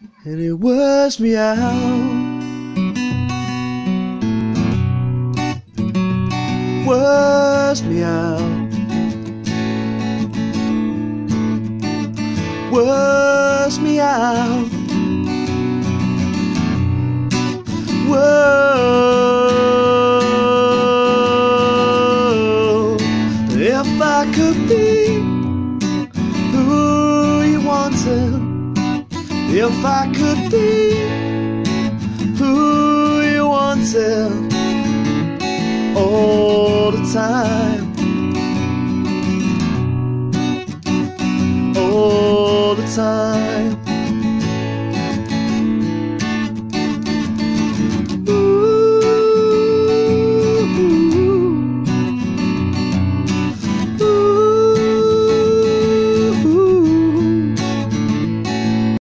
and it wears me out. Wears me out. Wears me out. Whoa. If I could be who you wanted, if I could be who you wanted all the time, all the time.